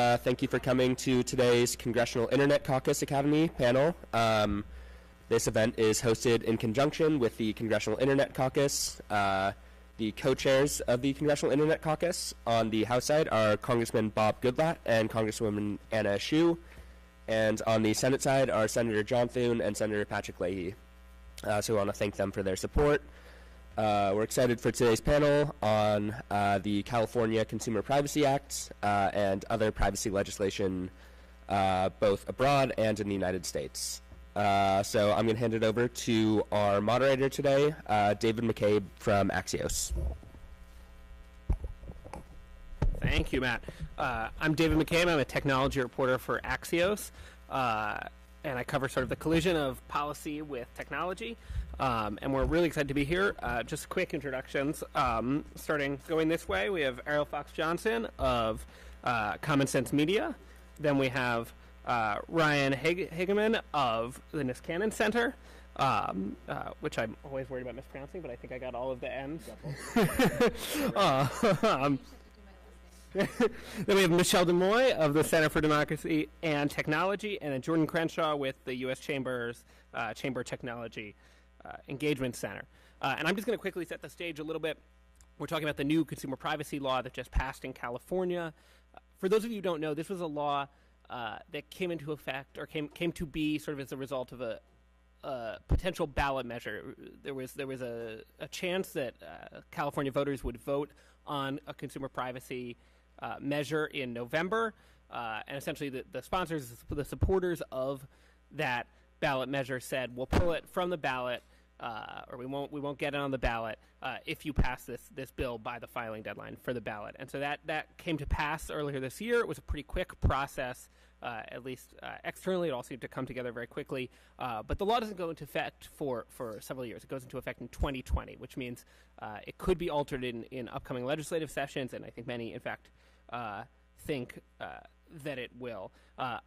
Uh, thank you for coming to today's Congressional Internet Caucus Academy panel. Um, this event is hosted in conjunction with the Congressional Internet Caucus. Uh, the co-chairs of the Congressional Internet Caucus on the House side are Congressman Bob Goodlatte and Congresswoman Anna Eshoo. And on the Senate side are Senator John Thune and Senator Patrick Leahy. Uh, so we want to thank them for their support. Uh, we're excited for today's panel on uh, the California Consumer Privacy Act uh, and other privacy legislation uh, both abroad and in the United States. Uh, so I'm going to hand it over to our moderator today, uh, David McCabe from Axios. Thank you, Matt. I'm David McCabe. I'm a technology reporter for Axios and I cover sort of the collision of policy with technology. Um, and we're really excited to be here. Uh, just quick introductions. Um, starting going this way, we have Ariel Fox Johnson of uh, Common Sense Media. Then we have uh, Ryan Hagemann of the Niskanen Center. Um, uh, which I'm always worried about mispronouncing, but I think I got all of the N's. uh, um, then we have Michelle De Mooy of the Center for Democracy and Technology, and then Jordan Crenshaw with the U.S. Chamber's uh, Chamber Technology uh, Engagement Center. Uh, and I'm just going to quickly set the stage a little bit. We're talking about the new consumer privacy law that just passed in California. for those of you who don't know, this was a law uh, that came into effect or came came to be sort of as a result of a, potential ballot measure. There was there was a, a chance that uh, California voters would vote on a consumer privacy uh, measure in November, uh, and essentially the, the sponsors, the supporters of that ballot measure said we'll pull it from the ballot. Uh, or we won't we won't get it on the ballot uh, if you pass this this bill by the filing deadline for the ballot. And so that that came to pass earlier this year. It was a pretty quick process. Uh, at least uh, externally, it all seemed to come together very quickly. Uh, but the law doesn't go into effect for, for several years. It goes into effect in 2020, which means uh, it could be altered in, in upcoming legislative sessions, and I think many, in fact, think that it will.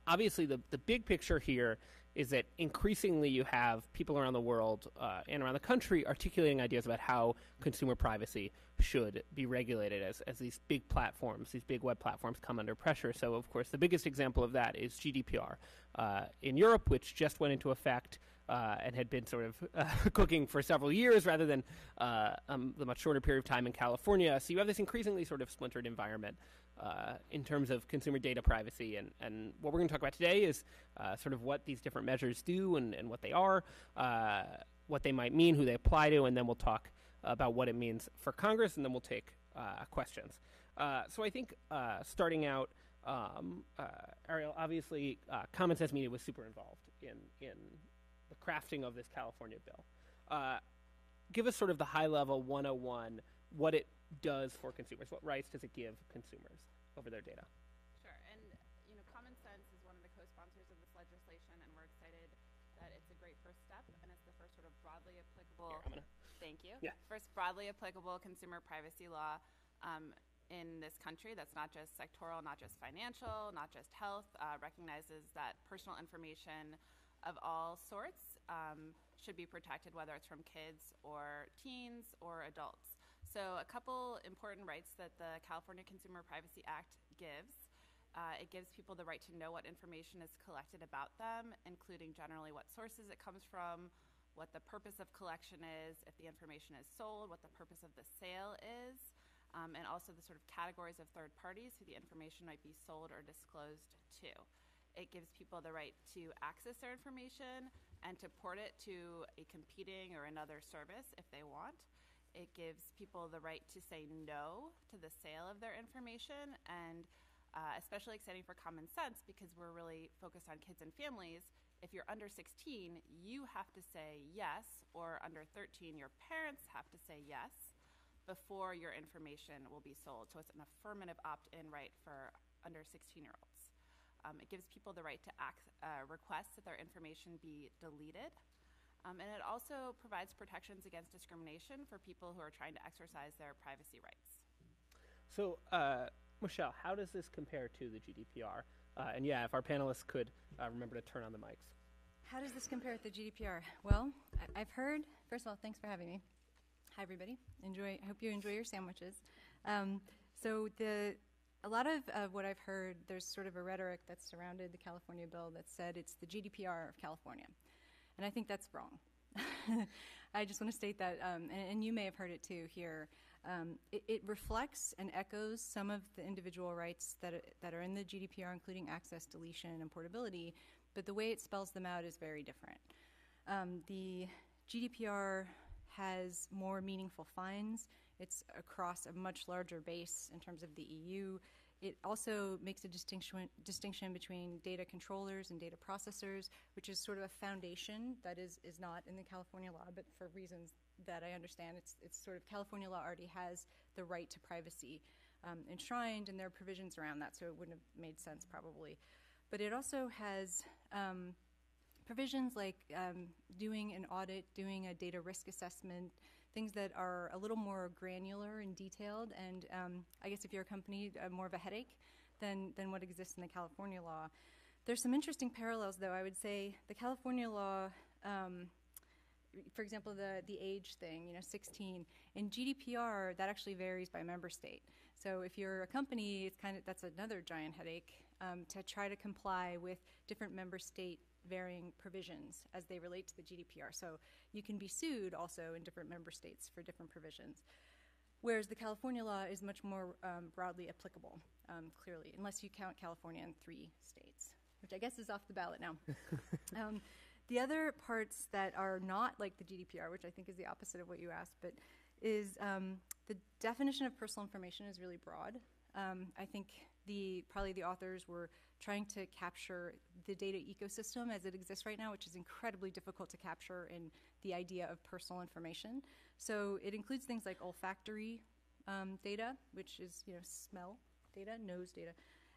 Obviously, the, the big picture here is that increasingly you have people around the world uh, and around the country articulating ideas about how consumer privacy should be regulated as, as these big platforms, these big web platforms come under pressure. So, of course, the biggest example of that is GDPR uh, in Europe, which just went into effect uh, and had been sort of uh, cooking for several years rather than uh, um, the much shorter period of time in California. So you have this increasingly sort of splintered environment uh, in terms of consumer data privacy. And, and what we're going to talk about today is uh, sort of what these different measures do and, and what they are, uh, what they might mean, who they apply to, and then we'll talk about what it means for Congress, and then we'll take questions. so I think starting out, um, Ariel, obviously, Common Sense Media was super involved in, in the crafting of this California bill. Uh, give us sort of the high level 101 what it does for consumers. What rights does it give consumers over their data? Sure. And, you know, Common Sense is one of the co sponsors of this legislation, and we're excited that it's a great first step, and it's the first sort of broadly applicable. Here, thank you. Yeah. First broadly applicable consumer privacy law. Um, in this country that's not just sectoral, not just financial, not just health, uh, recognizes that personal information of all sorts um, should be protected, whether it's from kids or teens or adults. So, a couple important rights that the California Consumer Privacy Act gives. Uh, it gives people the right to know what information is collected about them, including generally what sources it comes from, what the purpose of collection is, if the information is sold, what the purpose of the sale is, um, and also the sort of categories of third parties who the information might be sold or disclosed to. It gives people the right to access their information and to port it to a competing or another service if they want. It gives people the right to say no to the sale of their information, and uh, especially exciting for common sense because we're really focused on kids and families. If you're under 16, you have to say yes, or under 13, your parents have to say yes before your information will be sold. So it's an affirmative opt in right for under 16 year olds. Um, it gives people the right to act, uh, request that their information be deleted. Um, and it also provides protections against discrimination for people who are trying to exercise their privacy rights. So, uh, Michelle, how does this compare to the GDPR? Uh, and yeah, if our panelists could uh, remember to turn on the mics. How does this compare with the GDPR? Well, I- have heard, first of all, thanks for having me. Hi, everybody. Enjoy. I hope you enjoy your sandwiches. Um, so, the a lot of uh, what I've heard, there's sort of a rhetoric that's surrounded the California bill that said it's the GDPR of California. And I think that's wrong. I just want to state that, um, and, and, you may have heard it too here. Um, it, it, reflects and echoes some of the individual rights that are, that are in the GDPR, including access, deletion, and portability, but the way it spells them out is very different. Um, the GDPR has more meaningful fines. It's across a much larger base in terms of the EU. It also makes a distinction, distinction between data controllers and data processors, which is sort of a foundation that is, is not in the California law, but for reasons that I understand, it's, it's sort of California law already has the right to privacy um, enshrined, and there are provisions around that, so it wouldn't have made sense probably. But it also has um, provisions like um, doing an audit, doing a data risk assessment, things that are a little more granular and detailed. And um, I guess if you're a company, uh, more of a headache than, than what exists in the California law. There's some interesting parallels, though. I would say the California law, um, for example, the, the age thing, you know, 16. In GDPR, that actually varies by member state. So if you're a company, it's kind of that's another giant headache um, to try to comply with different member state varying provisions as they relate to the GDPR. So you can be sued also in different member states for different provisions. Whereas the California law is much more um, broadly applicable, um, clearly, unless you count California in three states, which I guess is off the ballot now. um, the other parts that are not like the GDPR, which I think is the opposite of what you asked, but is um, the definition of personal information is really broad. Um, I think the probably the authors were trying to capture the data ecosystem as it exists right now, which is incredibly difficult to capture in the idea of personal information. So it includes things like olfactory um, data, which is you know smell data, nose data.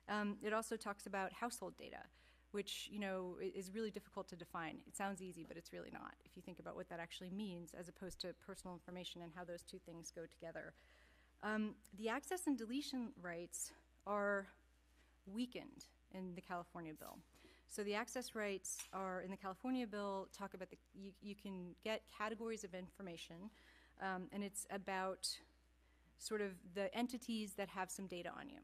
Um, it also talks about household data, which you know is really difficult to define. It sounds easy, but it's really not. If you think about what that actually means, as opposed to personal information and how those two things go together. Um, the access and deletion rights are weakened in the California bill. So the access rights are in the California bill talk about the you, you can get categories of information, um, and it's about sort of the entities that have some data on you.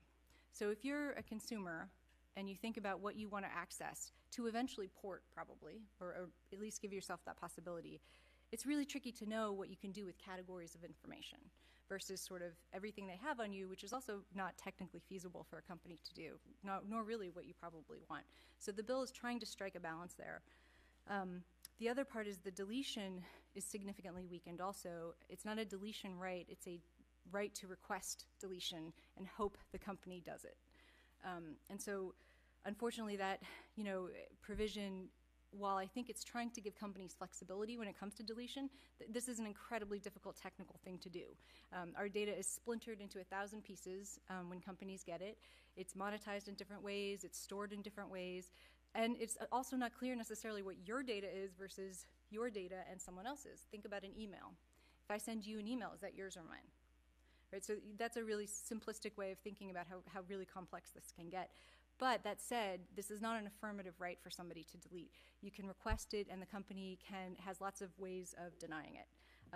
So if you're a consumer and you think about what you want to access to eventually port, probably, or, or at least give yourself that possibility, it's really tricky to know what you can do with categories of information versus sort of everything they have on you, which is also not technically feasible for a company to do, not, nor really what you probably want. So the bill is trying to strike a balance there. Um, the other part is the deletion is significantly weakened also. It's not a deletion right, it's a right to request deletion and hope the company does it. Um, and so, unfortunately, that you know provision while I think it's trying to give companies flexibility when it comes to deletion, th- this is an incredibly difficult technical thing to do. Um, our data is splintered into a thousand pieces um, when companies get it. It's monetized in different ways, it's stored in different ways, and it's also not clear necessarily what your data is versus your data and someone else's. Think about an email. If I send you an email, is that yours or mine? Right, so that's a really simplistic way of thinking about how, how really complex this can get. But that said, this is not an affirmative right for somebody to delete. You can request it, and the company can has lots of ways of denying it,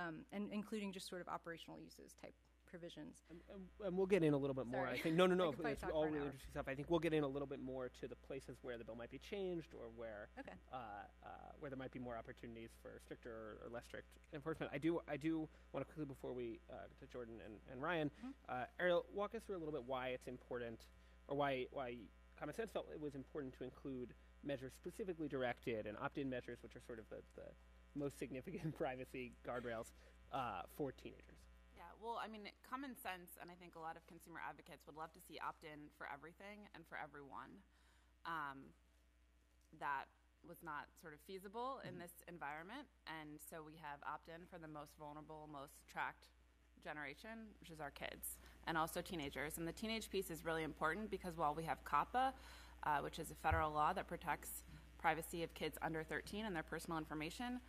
um, and including just sort of operational uses type provisions. And, and, we'll get in a little bit more. Sorry. I think no, no, no. it's all really interesting stuff. I think we'll get in a little bit more to the places where the bill might be changed, or where okay. uh, uh, where there might be more opportunities for stricter or, less strict enforcement. I do I do want to quickly before we uh, to Jordan and, and Ryan, mm-hmm. Uh, Ariel, walk us through a little bit why it's important, or why why Common Sense felt it was important to include measures specifically directed and opt-in measures, which are sort of the, the most significant privacy guardrails uh, for teenagers. Yeah, well, I mean, common sense, and I think a lot of consumer advocates would love to see opt-in for everything and for everyone. Um, that was not sort of feasible mm-hmm. in this environment, and so we have opt-in for the most vulnerable, most tracked generation, which is our kids, and also teenagers. And the teenage piece is really important because while we have COPPA, uh, which is a federal law that protects privacy of kids under 13 and their personal information,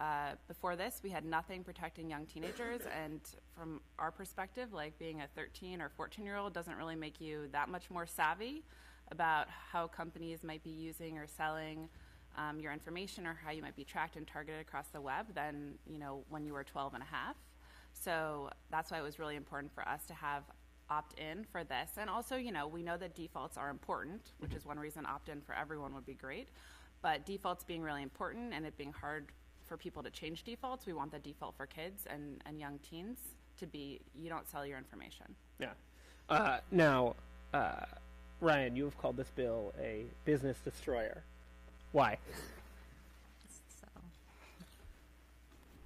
uh, before this, we had nothing protecting young teenagers, and from our perspective, like being a 13 or 14 year old doesn't really make you that much more savvy about how companies might be using or selling um, your information or how you might be tracked and targeted across the web than you know when you were 12 and a half. So that's why it was really important for us to have opt in for this. And also, you know, we know that defaults are important, which is one reason opt in for everyone would be great. But defaults being really important and it being hard for people to change defaults, we want the default for kids and, and young teens to be you don't sell your information. Yeah. Uh, now, uh, Ryan, you have called this bill a business destroyer. Why? So,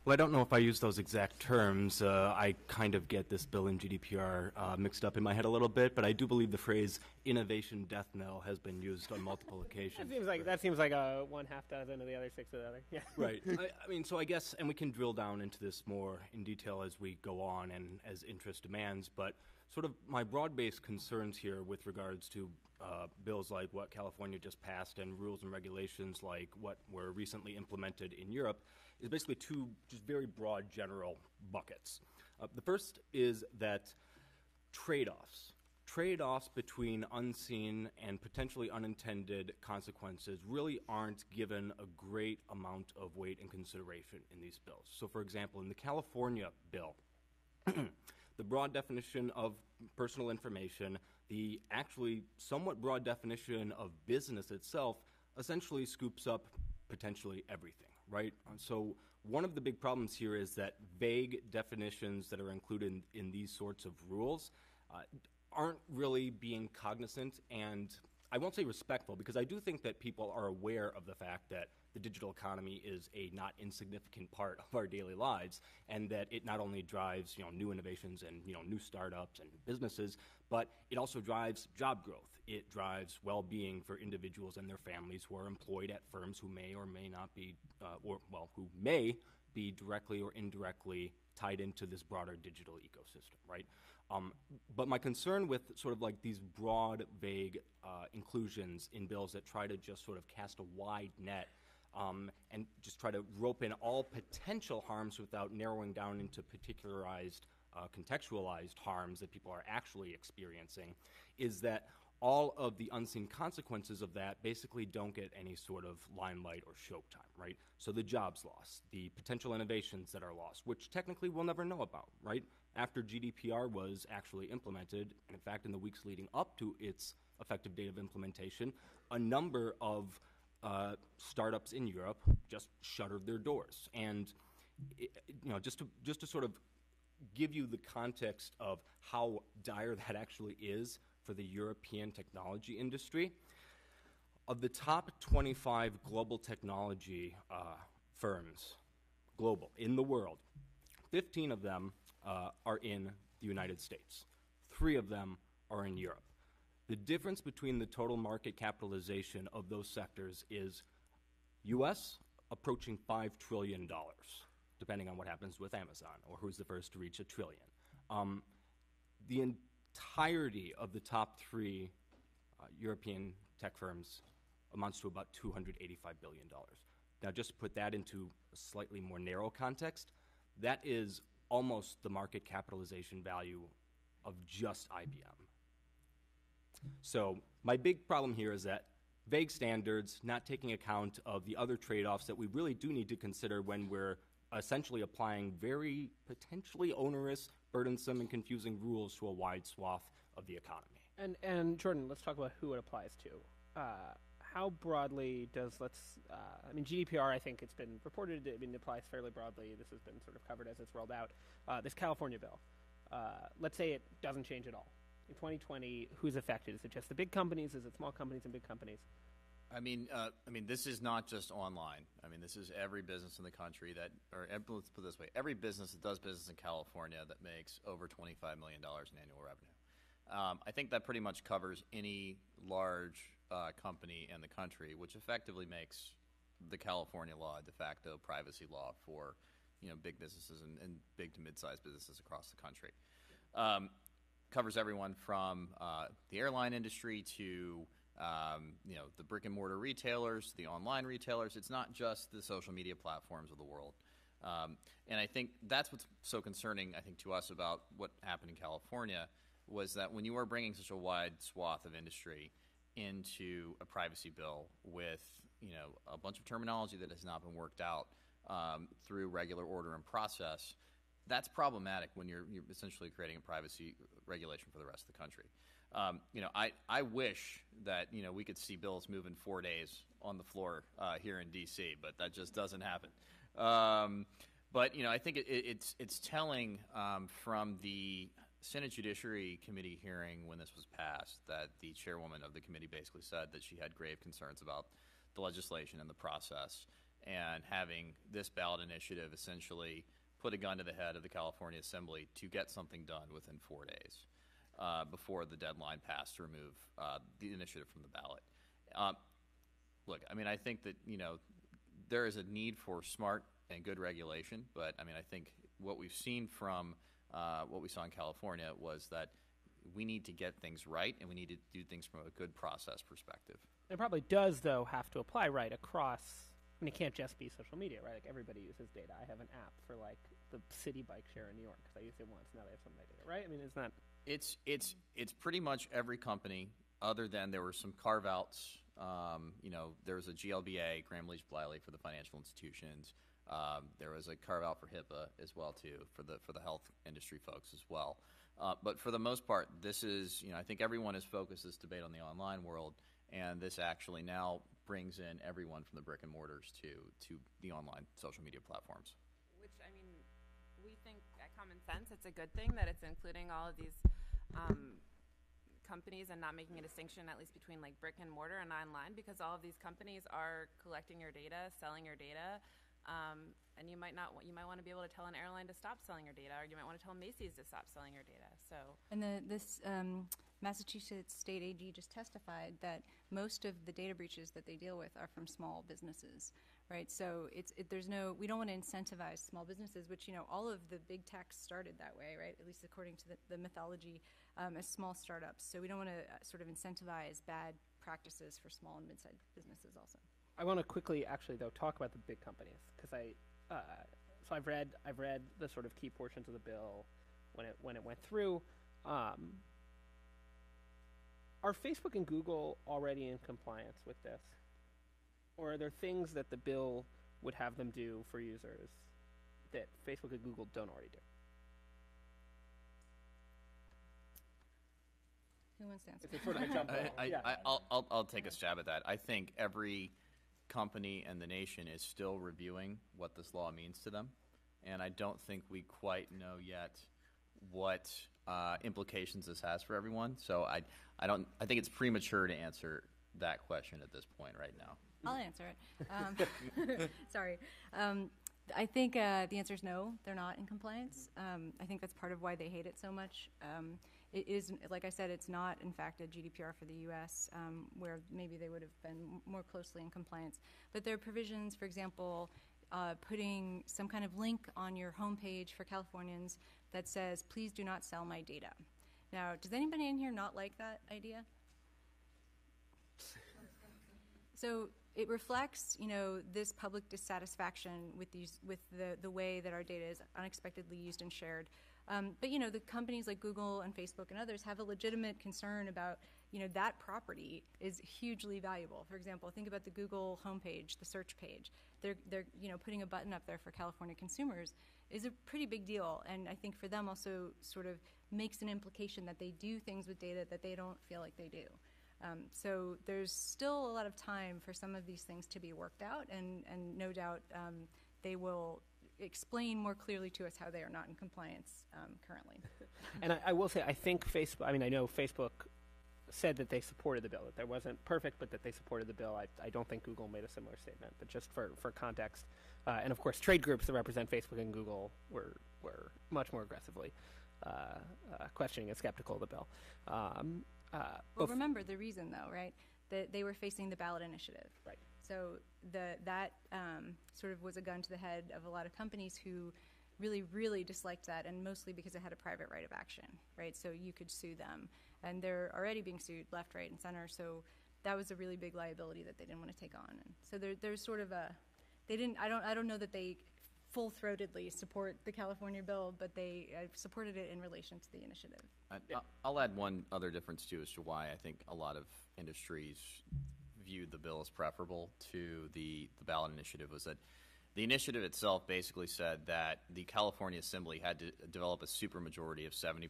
Well, I don't know if I use those exact terms. Uh, I kind of get this bill and GDPR uh, mixed up in my head a little bit, but I do believe the phrase "innovation death knell" has been used on multiple occasions. That seems like that seems like a one half dozen of the other six of the other. Yeah. right. I, I mean, so I guess, and we can drill down into this more in detail as we go on and as interest demands, but sort of my broad based concerns here with regards to uh, bills like what California just passed and rules and regulations like what were recently implemented in Europe is basically two just very broad general buckets. Uh, the first is that trade offs. Trade offs between unseen and potentially unintended consequences really aren't given a great amount of weight and consideration in these bills. So, for example, in the California bill, the broad definition of personal information, the actually somewhat broad definition of business itself, essentially scoops up potentially everything, right? So, one of the big problems here is that vague definitions that are included in, in these sorts of rules uh, aren't really being cognizant and I won't say respectful because I do think that people are aware of the fact that the digital economy is a not insignificant part of our daily lives and that it not only drives you know new innovations and you know new startups and businesses but it also drives job growth it drives well-being for individuals and their families who are employed at firms who may or may not be uh, or well who may be directly or indirectly tied into this broader digital ecosystem, right? Um, but my concern with sort of like these broad, vague uh, inclusions in bills that try to just sort of cast a wide net and just try to rope in all potential harms without narrowing down into particularized, uh, contextualized harms that people are actually experiencing is that all of the unseen consequences of that basically don't get any sort of limelight or showtime, right? So the jobs lost, the potential innovations that are lost, which technically we'll never know about, right? After GDPR was actually implemented, and in fact, in the weeks leading up to its effective date of implementation, a number of uh, startups in Europe just shuttered their doors. And you know, just to just to sort of give you the context of how dire that actually is for the European technology industry. Of the top 25 global technology uh, firms, global, in the world, 15 of them uh, are in the United States, three of them are in Europe. The difference between the total market capitalization of those sectors is US approaching $5 trillion, depending on what happens with Amazon or who's the first to reach a trillion. Um, the entirety of the top three uh, European tech firms amounts to about $285 billion. Now, just to put that into a slightly more narrow context, that is almost the market capitalization value of just IBM. So, my big problem here is that vague standards, not taking account of the other trade offs that we really do need to consider when we're essentially applying very potentially onerous, burdensome, and confusing rules to a wide swath of the economy. And and Jordan, let's talk about who it applies to. Uh, how broadly does let's? Uh, I mean, GDPR. I think it's been reported. I mean, it applies fairly broadly. This has been sort of covered as it's rolled out. Uh, this California bill. Uh, let's say it doesn't change at all. In 2020, who's affected? Is it just the big companies? Is it small companies and big companies? I mean, uh, I mean, this is not just online. I mean, this is every business in the country that, or let's put it this way: every business that does business in California that makes over twenty-five million dollars in annual revenue. Um, I think that pretty much covers any large uh, company in the country, which effectively makes the California law a de facto privacy law for you know big businesses and, and big to mid-sized businesses across the country. Um, covers everyone from uh, the airline industry to um, you know the brick and mortar retailers, the online retailers. It's not just the social media platforms of the world. Um, and I think that's what's so concerning. I think to us about what happened in California was that when you are bringing such a wide swath of industry into a privacy bill with you know a bunch of terminology that has not been worked out um, through regular order and process, that's problematic when you're, you're essentially creating a privacy regulation for the rest of the country. Um, you know, I, I wish that you know we could see bills move in four days on the floor uh, here in D.C., but that just doesn't happen. Um, but you know, I think it, it, it's it's telling um, from the Senate Judiciary Committee hearing when this was passed that the chairwoman of the committee basically said that she had grave concerns about the legislation and the process, and having this ballot initiative essentially put a gun to the head of the California Assembly to get something done within four days uh, before the deadline passed to remove uh, the initiative from the ballot. Um, look, I mean, I think that you know there is a need for smart and good regulation, but I mean, I think what we've seen from uh, what we saw in California was that we need to get things right and we need to do things from a good process perspective. It probably does, though, have to apply right across. I mean, it can't just be social media, right? Like everybody uses data. I have an app for like the city bike share in New York because I used it once. Now they have some of my data, right? I mean, it's not. It's it's it's pretty much every company, other than there were some carve outs. Um, you know, there was a GLBA, Gramm Leach Bliley for the financial institutions. Um, there was a carve out for HIPAA as well too for the for the health industry folks as well. Uh, but for the most part, this is you know I think everyone has focused this debate on the online world, and this actually now brings in everyone from the brick and mortars to to the online social media platforms. Which I mean, we think at Common Sense it's a good thing that it's including all of these um, companies and not making a distinction at least between like brick and mortar and online because all of these companies are collecting your data, selling your data. Um, and you might not wa- you might want to be able to tell an airline to stop selling your data, or you might want to tell Macy's to stop selling your data. So And the, this um, Massachusetts State AG just testified that most of the data breaches that they deal with are from small businesses, right? So it's it, there's no we don't want to incentivize small businesses, which you know all of the big techs started that way, right? At least according to the, the mythology, um, as small startups. So we don't want to uh, sort of incentivize bad practices for small and mid-sized businesses also. I want to quickly, actually, though, talk about the big companies because I, uh, so I've read, I've read the sort of key portions of the bill when it when it went through. Um, are Facebook and Google already in compliance with this, or are there things that the bill would have them do for users that Facebook and Google don't already do? Who wants to answer? It's sort of a jump I. I, yeah. I, I'll, I'll, I'll take a stab at that. I think every company and the nation is still reviewing what this law means to them, and I don't think we quite know yet what uh, implications this has for everyone. So I, I don't. I think it's premature to answer that question at this point right now. I'll answer it. Um, sorry. Um, I think uh, the answer is no, they're not in compliance. Um, I think that's part of why they hate it so much. It is, like I said, it's not, in fact, a GDPR for the U.S., um, where maybe they would have been more closely in compliance. But there are provisions, for example, uh, putting some kind of link on your homepage for Californians that says, please do not sell my data. Now, does anybody in here not like that idea? So it reflects, you know, this public dissatisfaction with these, with the, the way that our data is unexpectedly used and shared. Um, but you know, the companies like Google and Facebook and others have a legitimate concern about, you know, that property is hugely valuable. For example, think about the Google homepage, the search page. They're, they're, you know, putting a button up there for California consumers is a pretty big deal, and I think for them also sort of makes an implication that they do things with data that they don't feel like they do. Um, so there's still a lot of time for some of these things to be worked out, and, and no doubt um, they will explain more clearly to us how they are not in compliance um, currently. and I, I will say, I think Facebook. I mean, I know Facebook said that they supported the bill. That it wasn't perfect, but that they supported the bill. I, I don't think Google made a similar statement. But just for for context, uh, and of course, trade groups that represent Facebook and Google were were much more aggressively uh, uh, questioning and skeptical of the bill. Um, uh, Well, remember the reason, though, right? That they were facing the ballot initiative. Right. So the that um, sort of was a gun to the head of a lot of companies who really, really disliked that, and mostly because it had a private right of action, right? So you could sue them, and they're already being sued left, right, and center. So that was a really big liability that they didn't want to take on. And so there, there's sort of a they didn't. I don't. I don't know that they full-throatedly support the California bill, but they uh, supported it in relation to the initiative. I, I'll- I'll add one other difference too as to why I think a lot of industries viewed the bill as preferable to the, the ballot initiative was that The initiative itself basically said that the California Assembly had to develop a supermajority of 70%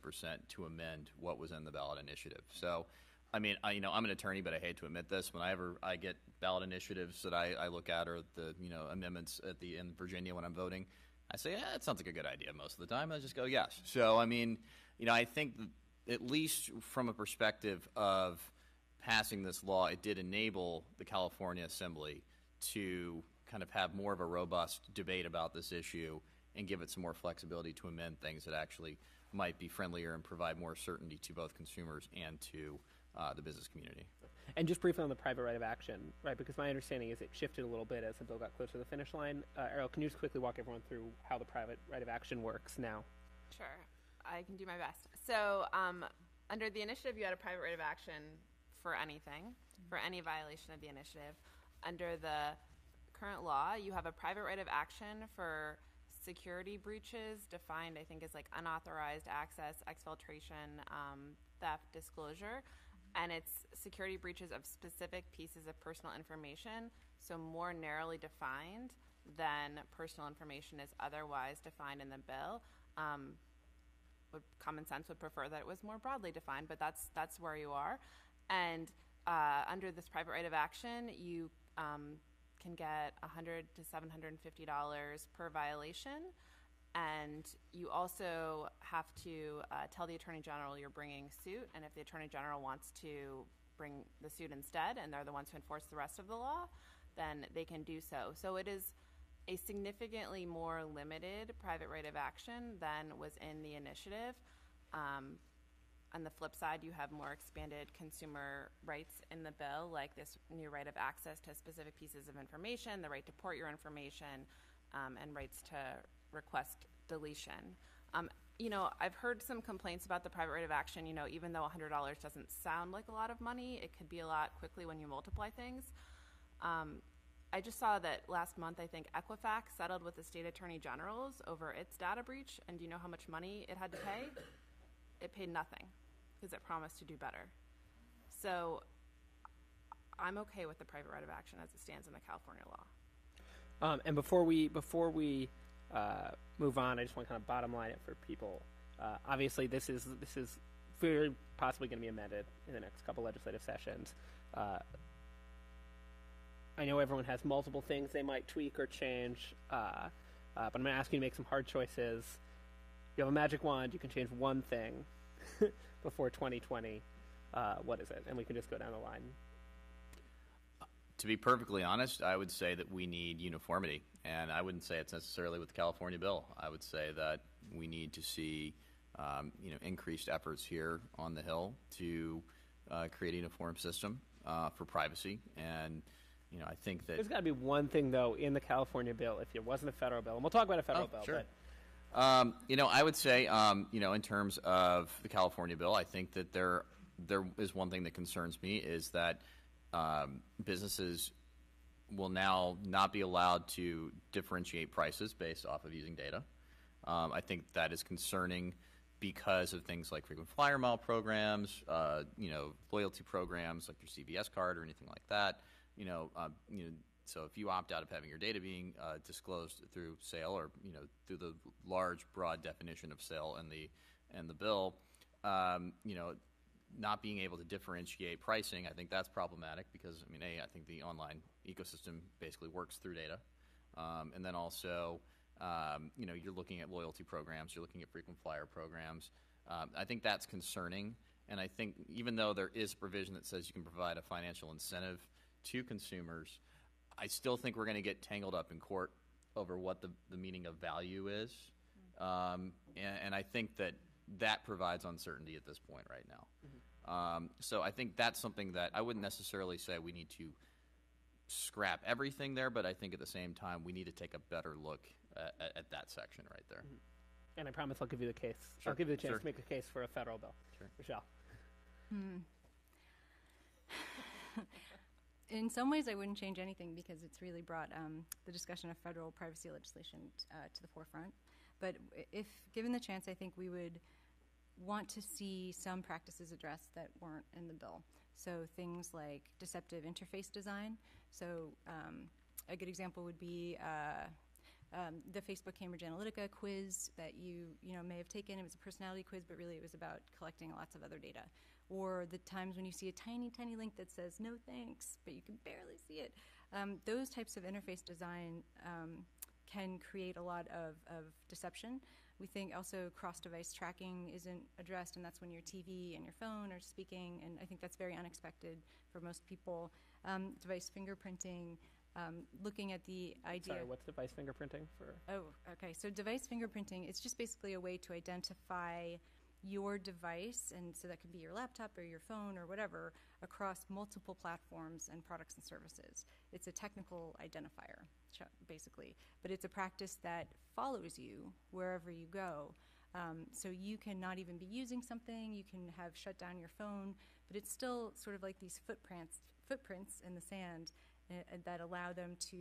to amend what was in the ballot initiative. So, I mean, I, you know, I'm an attorney, but I hate to admit this. Whenever I get ballot initiatives that I, I look at, or the you know amendments at the in Virginia when I'm voting, I say, yeah, that sounds like a good idea most of the time. I just go, yes. So, I mean, you know, I think at least from a perspective of passing this law, it did enable the California Assembly to kind of have more of a robust debate about this issue and give it some more flexibility to amend things that actually might be friendlier and provide more certainty to both consumers and to uh, the business community. And just briefly on the private right of action, right? Because my understanding is it shifted a little bit as the bill got closer to the finish line. Uh, Ariel, can you just quickly walk everyone through how the private right of action works now? Sure, I can do my best. So, um, under the initiative, you had a private right of action for anything, for any violation of the initiative. Under the current law, you have a private right of action for security breaches, defined, I think, as like unauthorized access, exfiltration, um, theft, disclosure. And it's security breaches of specific pieces of personal information, so more narrowly defined than personal information is otherwise defined in the bill. Um, common sense would prefer that it was more broadly defined, but that's that's where you are. And uh, under this private right of action, you um, can get 100 to 750 dollars per violation, and you also have to uh, tell the attorney general you're bringing suit. And if the attorney general wants to bring the suit instead, and they're the ones who enforce the rest of the law, then they can do so. So it is a significantly more limited private right of action than was in the initiative. Um, on the flip side, you have more expanded consumer rights in the bill, like this new right of access to specific pieces of information, the right to port your information, um, and rights to request deletion. Um, you know, I've heard some complaints about the private right of action. You know, even though $100 doesn't sound like a lot of money, it could be a lot quickly when you multiply things. Um, I just saw that last month, I think Equifax settled with the state attorney generals over its data breach. And do you know how much money it had to pay? It paid nothing because it promised to do better. So I'm okay with the private right of action as it stands in the California law. Um, and before we before we uh, move on, I just want to kind of bottom line it for people. Uh, obviously, this is this is very possibly going to be amended in the next couple legislative sessions. Uh, I know everyone has multiple things they might tweak or change, uh, uh, but I'm going to ask you to make some hard choices. You have a magic wand; you can change one thing before 2020. Uh, what is it? And we can just go down the line. To be perfectly honest, I would say that we need uniformity, and I wouldn't say it's necessarily with the California bill. I would say that we need to see, um, you know, increased efforts here on the Hill to uh, create a uniform system uh, for privacy and you know, I think that there's got to be one thing though in the California bill. If it wasn't a federal bill, and we'll talk about a federal oh, bill. Sure. But. Um, you know, I would say, um, you know, in terms of the California bill, I think that there there is one thing that concerns me is that um, businesses will now not be allowed to differentiate prices based off of using data. Um, I think that is concerning because of things like frequent flyer mile programs, uh, you know, loyalty programs like your CVS card or anything like that you know, uh, you know, so if you opt out of having your data being uh, disclosed through sale or you know through the large broad definition of sale and the and the bill, um, you know, not being able to differentiate pricing, I think that's problematic because I mean, a I think the online ecosystem basically works through data, um, and then also. Um, you know, you're looking at loyalty programs, you're looking at frequent flyer programs. Um, I think that's concerning, and I think even though there is a provision that says you can provide a financial incentive to consumers, I still think we're going to get tangled up in court over what the, the meaning of value is. Um, and, and, I think that that provides uncertainty at this point right now. Mm-hmm. Um, so I think that's something that I wouldn't necessarily say we need to scrap everything there, but I think at the same time we need to take a better look at, at, at that section right there. Mm-hmm. And I promise I'll give you the case. Sure. I'll give you the chance sure. to make a case for a federal bill. Sure. Michelle. Hmm in some ways, I wouldn't change anything because it's really brought um, the discussion of federal privacy legislation uh, to the forefront. But if given the chance, I think we would want to see some practices addressed that weren't in the bill. So things like deceptive interface design. So um, a good example would be uh, um, the Facebook Cambridge Analytica quiz that you you know may have taken. It was a personality quiz, but really it was about collecting lots of other data. Or the times when you see a tiny, tiny link that says "No thanks," but you can barely see it. Um, those types of interface design um, can create a lot of, of deception. We think also cross-device tracking isn't addressed, and that's when your TV and your phone are speaking, and I think that's very unexpected for most people. Um, device fingerprinting, um, looking at the idea. Sorry, what's device fingerprinting for? Oh, okay. So device fingerprinting, is just basically a way to identify your device, and so that could be your laptop or your phone or whatever, across multiple platforms and products and services. It's a technical identifier, basically, but it's a practice that follows you wherever you go. Um, so you can not even be using something, you can have shut down your phone, but it's still sort of like these footprints, footprints in the sand that allow them to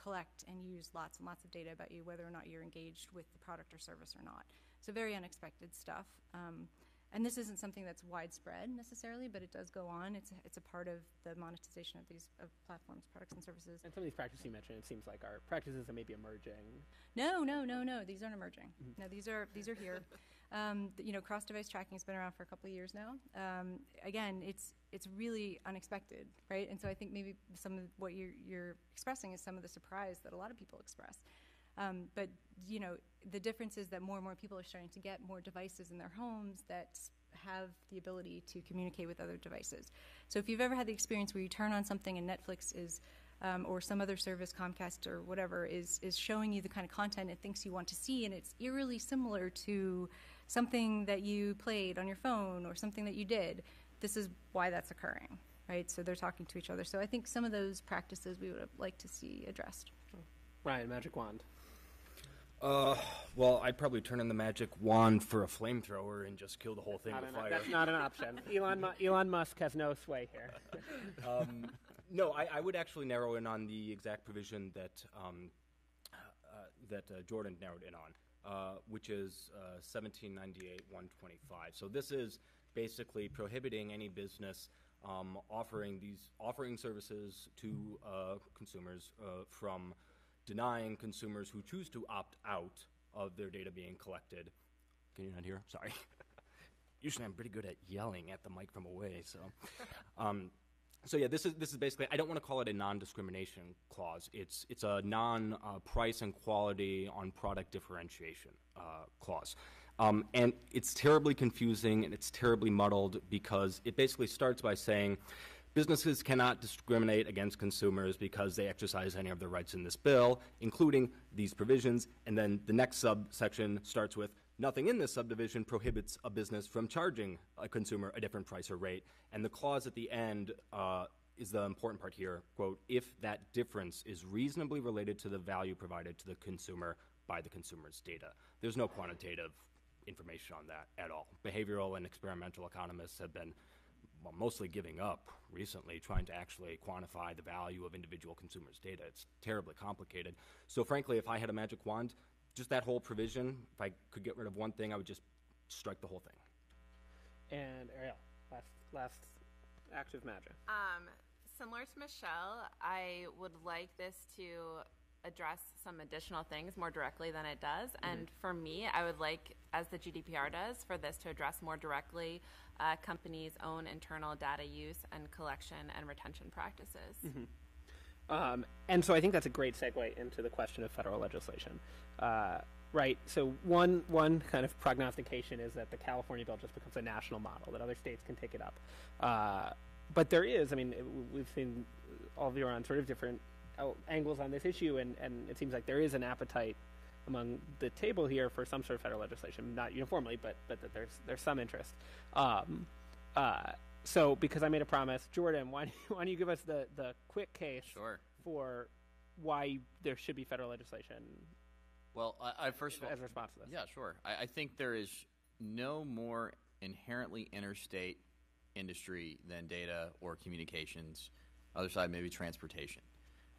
collect and use lots and lots of data about you, whether or not you're engaged with the product or service or not. So very unexpected stuff. Um, and this isn't something that's widespread necessarily, but it does go on. It's a, it's a part of the monetization of these of platforms, products, and services. And some of these practices you mentioned, it seems like are practices that may be emerging. No, no, no, no. These aren't emerging. Mm-hmm. No, these are these are here. um, you know, cross-device tracking has been around for a couple of years now. Um, again, it's it's really unexpected, right? And so I think maybe some of what you're you're expressing is some of the surprise that a lot of people express. Um, but you know, the difference is that more and more people are starting to get more devices in their homes that have the ability to communicate with other devices. So if you've ever had the experience where you turn on something and Netflix is um, or some other service, Comcast or whatever, is is showing you the kind of content it thinks you want to see, and it's eerily similar to something that you played on your phone or something that you did. This is why that's occurring, right? So they're talking to each other. So I think some of those practices we would like to see addressed. Ryan, magic wand. Uh, well, I'd probably turn in the magic wand for a flamethrower and just kill the whole thing Not with an- fire. that's not an option. Elon, Mu- Elon Musk has no sway here. um, no, I, I would actually narrow in on the exact provision that um, uh, that uh, Jordan narrowed in on, uh, which is uh, 1798 125. So this is basically prohibiting any business um, offering these offering services to uh, consumers uh, from denying consumers who choose to opt out of their data being collected. Can you not hear? Sorry. Usually, I'm pretty good at yelling at the mic from away. So, um, so yeah, this is this is basically. I don't want to call it a non-discrimination clause. It's it's a non-price uh, and quality on product differentiation uh, clause. Um, and it's terribly confusing and it's terribly muddled because it basically starts by saying businesses cannot discriminate against consumers because they exercise any of their rights in this bill, including these provisions. And then the next subsection starts with nothing in this subdivision prohibits a business from charging a consumer a different price or rate. And the clause at the end uh, is the important part here quote, if that difference is reasonably related to the value provided to the consumer by the consumer's data. There's no quantitative information on that at all. Behavioral and experimental economists have been well, mostly giving up recently, trying to actually quantify the value of individual consumers' data. It's terribly complicated. So, frankly, if I had a magic wand, just that whole provision, if I could get rid of one thing, I would just strike the whole thing. And Ariel, last last active magic. Um, similar to Michelle, I would like this to address some additional things more directly than it does. Mm-hmm. And for me, I would like, as the GDPR does, for this to address more directly uh, companies' own internal data use and collection and retention practices. Mm-hmm. Um, and so I think that's a great segue into the question of federal legislation. Uh, right. So one one kind of prognostication is that the California bill just becomes a national model that other states can take it up. Uh, but there is, I mean, we've seen all of you are on sort of different angles on this issue, and, and it seems like there is an appetite among the table here for some sort of federal legislation, not uniformly, but but that there's there's some interest. Um, uh, so, because I made a promise, Jordan, why don't you, why don't you give us the the quick case sure. for why there should be federal legislation? Well, I, I first of all, as a response to this, yeah, sure. I, I think there is no more inherently interstate industry than data or communications. Other side, maybe transportation.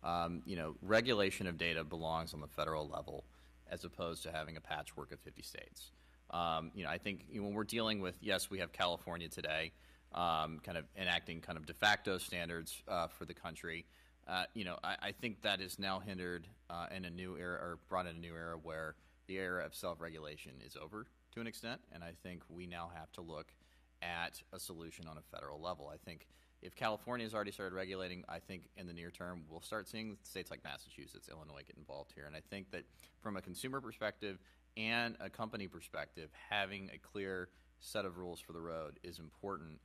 Um, you know, regulation of data belongs on the federal level as opposed to having a patchwork of 50 states. Um, you know, I think you know, when we're dealing with, yes, we have California today, um, kind of enacting kind of de facto standards uh, for the country. uh, you know, I, I think that is now hindered uh, in a new era or brought in a new era where the era of self-regulation is over to an extent, and I think we now have to look at a solution on a federal level. I think if California has already started regulating, I think in the near term we'll start seeing states like Massachusetts, Illinois get involved here. And I think that from a consumer perspective and a company perspective, having a clear set of rules for the road is important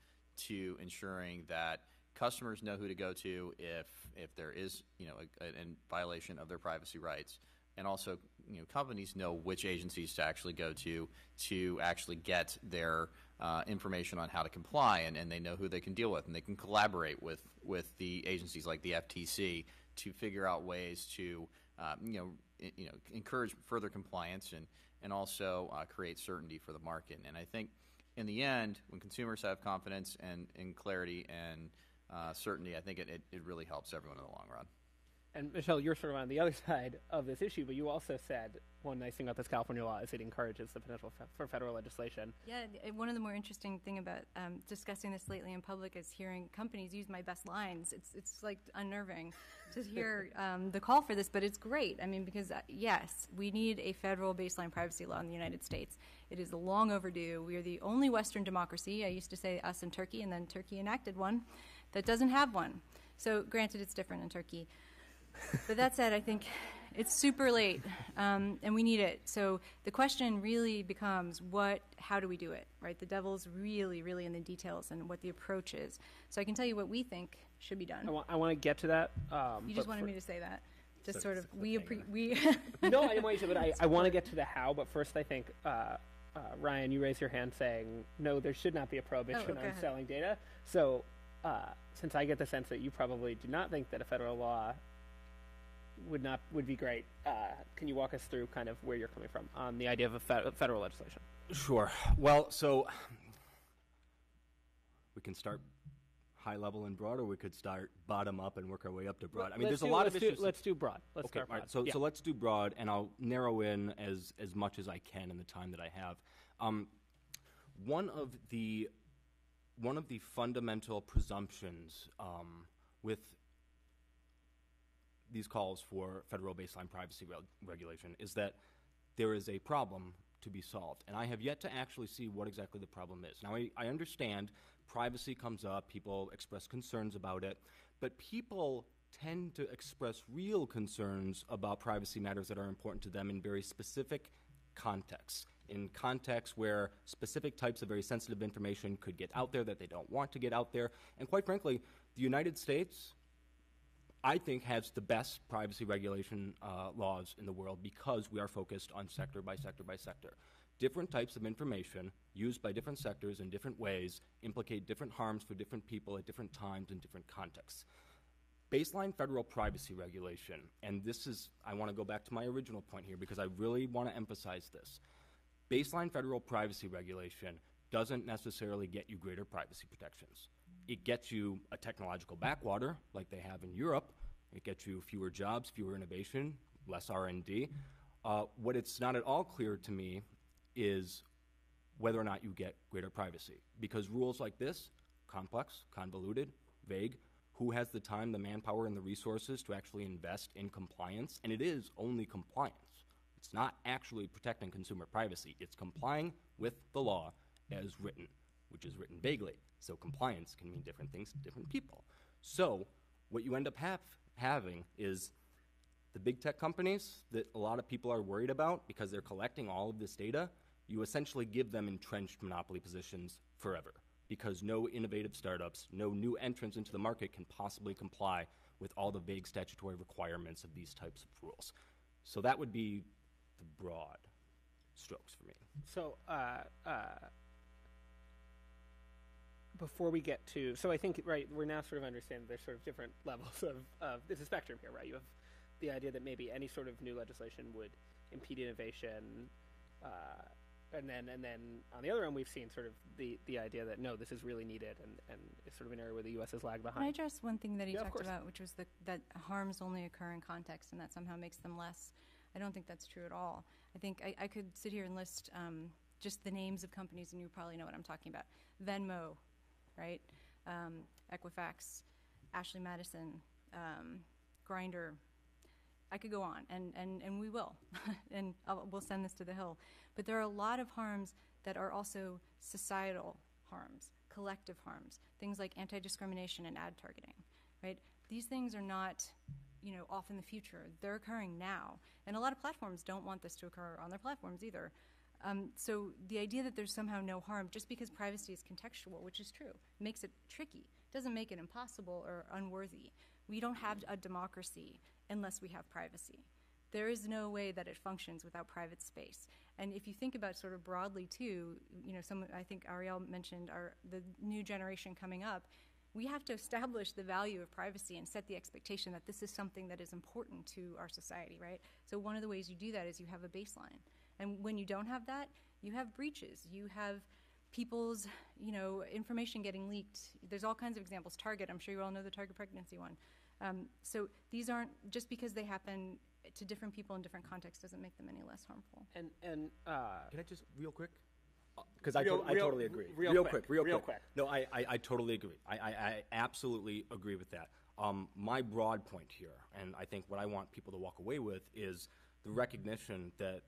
to ensuring that customers know who to go to if if there is you know a, a, a violation of their privacy rights, and also you know companies know which agencies to actually go to to actually get their uh, information on how to comply, and, and they know who they can deal with, and they can collaborate with with the agencies like the FTC to figure out ways to uh, you know you know encourage further compliance and and also uh, create certainty for the market. And I think in the end, when consumers have confidence and, and clarity and uh, certainty, I think it, it, it really helps everyone in the long run. And Michelle, you're sort of on the other side of this issue, but you also said one nice thing about this California law is it encourages the potential for federal legislation. Yeah, one of the more interesting thing about um, discussing this lately in public is hearing companies use my best lines. It's it's like unnerving to hear um, the call for this, but it's great. I mean, because uh, yes, we need a federal baseline privacy law in the United States. It is long overdue. We are the only Western democracy. I used to say us and Turkey, and then Turkey enacted one that doesn't have one. So, granted, it's different in Turkey. But that said, I think it's super late, um, and we need it. So the question really becomes, what? How do we do it? Right? The devil's really, really in the details and what the approach is. So I can tell you what we think should be I done. want, I want to get to that. Um, You just wanted for- me to say that, just So sort of we cliffhanger. appre- we. no, I didn't want you to, but I, I want to get to the how. But first, I think uh, uh, Ryan, you raised your hand saying no, there should not be a prohibition Oh, go on selling data. So, uh, since I get the sense that you probably do not think that a federal law would not would be great, uh, can you walk us through kind of where you're coming from on the idea of a fe- federal legislation? Sure. Well, so we can start high level and broad, or we could start bottom up and work our way up to broad. I mean, Let's there's a lot of do. Let's do broad. Let's okay, start all right. broad. So, Yeah. so let's do broad, and I'll narrow in as as much as I can in the time that I have. Um, one of the one of the fundamental presumptions um, with these calls for federal baseline privacy reg- regulation is that there is a problem to be solved. And I have yet to actually see what exactly the problem is. Now, I, I understand privacy comes up, people express concerns about it, but people tend to express real concerns about privacy matters that are important to them in very specific contexts. In contexts where specific types of very sensitive information could get out there that they don't want to get out there. And quite frankly, the United States I think has the best privacy regulation uh, laws in the world because we are focused on sector by sector by sector. Different types of information used by different sectors in different ways implicate different harms for different people at different times in different contexts. Baseline federal privacy regulation, and this is, I want to go back to my original point here because I really want to emphasize this. Baseline federal privacy regulation doesn't necessarily get you greater privacy protections. It gets you a technological backwater like they have in Europe. It gets you fewer jobs, fewer innovation, less R&D. Uh, what it's not at all clear to me is whether or not you get greater privacy. Because rules like this, complex, convoluted, vague, who has the time, the manpower, and the resources to actually invest in compliance? And it is only compliance. It's not actually protecting consumer privacy. It's complying with the law as written, which is written vaguely. So compliance can mean different things to different people. So what you end up have, having is the big tech companies that a lot of people are worried about because they're collecting all of this data, you essentially give them entrenched monopoly positions forever because no innovative startups, no new entrants into the market can possibly comply with all the vague statutory requirements of these types of rules. So that would be the broad strokes for me. So, uh, uh, before we get to, so I think right, we're now sort of understanding there's sort of different levels of, of there's a spectrum here, right? You have the idea that maybe any sort of new legislation would impede innovation, uh, and then and then on the other end, we've seen sort of the the idea that no, this is really needed, and and it's sort of an area where the U.S. has lagged Can I behind. address one thing that he Yeah, talked about, which was the, that harms only occur in context, and that somehow makes them less? I don't think that's true at all. I think I, I could sit here and list um, just the names of companies, and you probably know what I'm talking about. Venmo, right? Um, Equifax, Ashley Madison, um, Grindr. I could go on, and, and, and we will, and I'll, we'll send this to the Hill. But there are a lot of harms that are also societal harms, collective harms, things like anti-discrimination and ad targeting, right? These things are not, you know, off in the future. They're occurring now, and a lot of platforms don't want this to occur on their platforms either. Um, so the idea that there's somehow no harm just because privacy is contextual, which is true, makes it tricky. Doesn't make it impossible or unworthy. We don't have a democracy unless we have privacy. There is no way that it functions without private space. And if you think about sort of broadly too, you know, some I think Ariel mentioned our the new generation coming up. We have to establish the value of privacy and set the expectation that this is something that is important to our society, right? So one of the ways you do that is you have a baseline. And when you don't have that, you have breaches. You have people's, you know, information getting leaked. There's all kinds of examples. Target, I'm sure you all know the Target pregnancy one. Um, so these aren't just because they happen to different people in different contexts doesn't make them any less harmful. And and uh, Can I just real quick? Because I, to- I totally agree. real quick, quick, real, real quick. quick. No, I, I, I totally agree. I, I, I absolutely agree with that. Um, my broad point here, and I think what I want people to walk away with, is the recognition that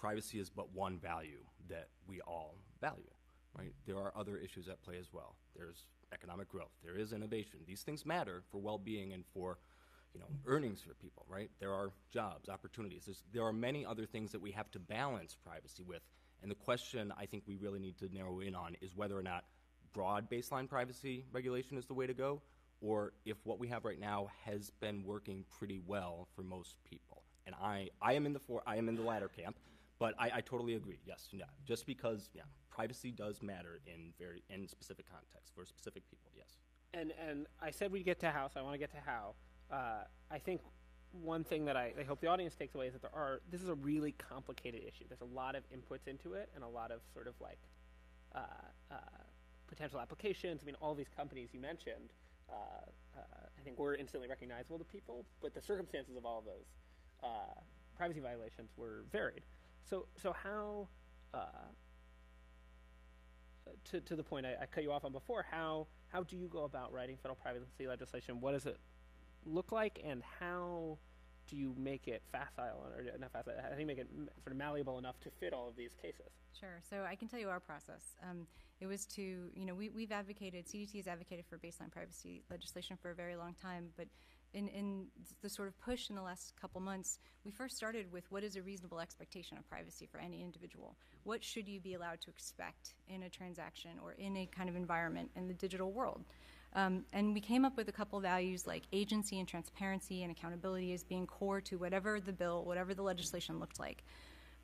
privacy is but one value that we all value. Right? There are other issues at play as well. There's economic growth. There is innovation. These things matter for well-being and for you know, earnings for people, right? There are jobs, opportunities. There's, there are many other things that we have to balance privacy with. And the question I think we really need to narrow in on is whether or not broad baseline privacy regulation is the way to go, or if what we have right now has been working pretty well for most people. And I, I am in the for, I am in the latter camp, but I, I totally agree. Yes, yeah. Just because yeah, privacy does matter in very in specific contexts for specific people. Yes. and and I said we'd get to how, so I want to get to how. Uh, I think one thing that I, I hope the audience takes away is that there are this is a really complicated issue. There's a lot of inputs into it and a lot of sort of like uh, uh, potential applications. I mean, all these companies you mentioned, uh, uh, I think were instantly recognizable to people, but the circumstances of all of those uh, privacy violations were varied. So so how uh, to, to the point I, I cut you off on before, how how do you go about writing federal privacy legislation? What does it look like, and how do you make it facile or not facile? How do you make it sort of malleable enough to fit all of these cases? Sure. So I can tell you our process. Um, it was to, you know, we, we've advocated, CDT has advocated for baseline privacy legislation for a very long time, but in, in the sort of push in the last couple months, we first started with what is a reasonable expectation of privacy for any individual? What should you be allowed to expect in a transaction or in a kind of environment in the digital world? Um, and we came up with a couple values like agency and transparency and accountability as being core to whatever the bill, whatever the legislation looked like.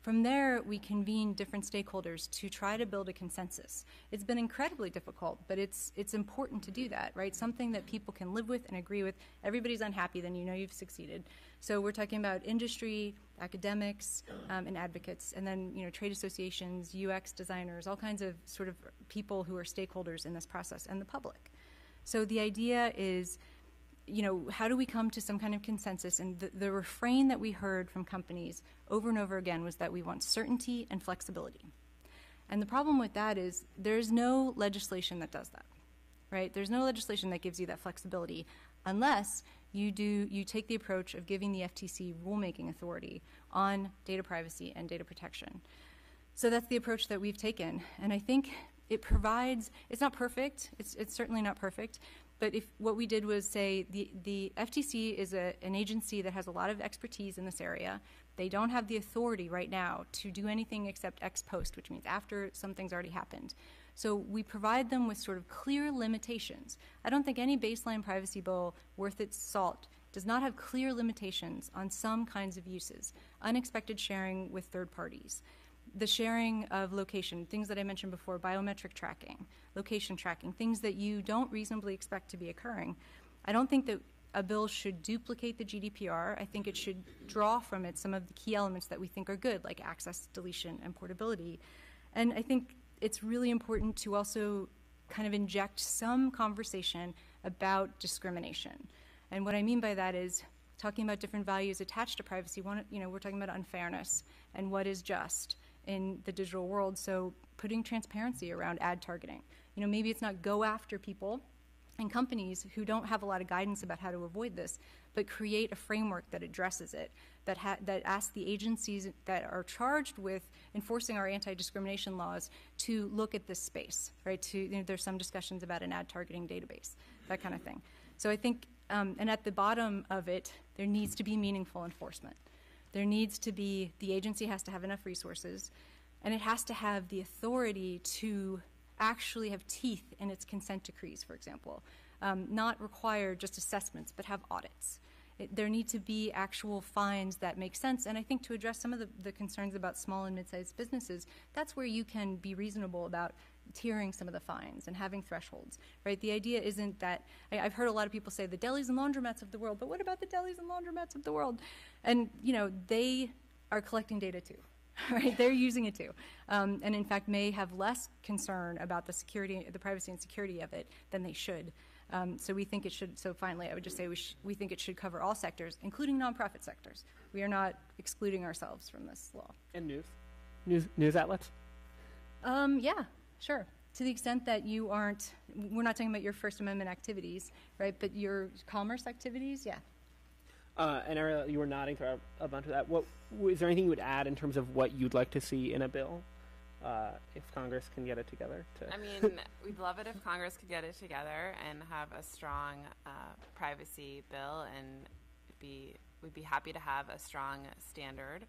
From there, we convened different stakeholders to try to build a consensus. It's been incredibly difficult, but it's it's important to do that, right? Something that people can live with and agree with. Everybody's unhappy, then you know you've succeeded. So we're talking about industry, academics, um, and advocates, and then you know trade associations, UX designers, all kinds of sort of people who are stakeholders in this process, and the public. So the idea is you know, how do we come to some kind of consensus? And the, the refrain that we heard from companies over and over again was that we want certainty and flexibility. And the problem with that is there's no legislation that does that, right? There's no legislation that gives you that flexibility unless you do you take the approach of giving the FTC rulemaking authority on data privacy and data protection. So that's the approach that we've taken, and I think it provides. It's not perfect. It's it's certainly not perfect, but if what we did was say the, the FTC is a, an agency that has a lot of expertise in this area. They don't have the authority right now to do anything except ex post, which means after something's already happened. So we provide them with sort of clear limitations. I don't think any baseline privacy bill worth its salt does not have clear limitations on some kinds of uses, unexpected sharing with third parties the sharing of location, things that I mentioned before, biometric tracking, location tracking, things that you don't reasonably expect to be occurring. I don't think that a bill should duplicate the GDPR. I think it should draw from it some of the key elements that we think are good, like access, deletion, and portability. And I think it's really important to also kind of inject some conversation about discrimination. And what I mean by that is talking about different values attached to privacy. One, you know, we're talking about unfairness and what is just in the digital world. So putting transparency around ad targeting. You know, maybe it's not go after people and companies who don't have a lot of guidance about how to avoid this, but create a framework that addresses it, that, ha- that asks the agencies that are charged with enforcing our anti-discrimination laws to look at this space, right? To you know, there's some discussions about an ad targeting database, that kind of thing. So I think, um, and at the bottom of it, there needs to be meaningful enforcement. There needs to be the agency has to have enough resources, and it has to have the authority to actually have teeth in its consent decrees, for example. Um, not require just assessments, but have audits. It, there need to be actual fines that make sense. And I think to address some of the, the concerns about small and mid sized businesses, that's where you can be reasonable about tiering some of the fines and having thresholds, right? The idea isn't that I, have heard a lot of people say the delis and laundromats of the world, but what about the delis and laundromats of the world? And, you know, they are collecting data too, right? They're using it too, um, and in fact may have less concern about the security, the privacy and security of it than they should. Um, so we think it should. So finally, I would just say we, sh- we think it should cover all sectors, including nonprofit sectors. We are not excluding ourselves from this law. And news, news, news outlets. Um, yeah, sure. To the extent that you aren't, we're not talking about your First Amendment activities, right? But your commerce activities, yeah. Uh, and Ariel, you were nodding throughout a bunch of that. What is there anything you would add in terms of what you'd like to see in a bill? uh, if Congress can get it together. To I mean, we'd love it if Congress could get it together and have a strong uh, privacy bill, and be we'd be happy to have a strong standard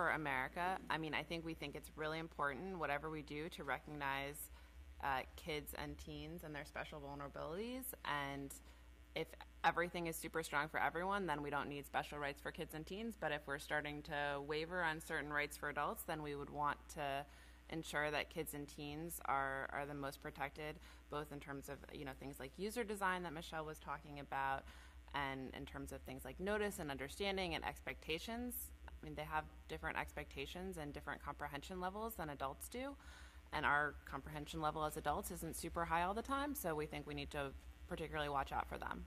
for America. I mean, I think we think it's really important, whatever we do, to recognize uh, kids and teens and their special vulnerabilities. And if everything is super strong for everyone, then we don't need special rights for kids and teens. But if we're starting to waver on certain rights for adults, then we would want to ensure that kids and teens are, are the most protected, both in terms of you know things like user design that Michelle was talking about, and in terms of things like notice and understanding and expectations. I mean, they have different expectations and different comprehension levels than adults do, and our comprehension level as adults isn't super high all the time. So we think we need to particularly watch out for them.